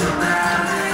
so.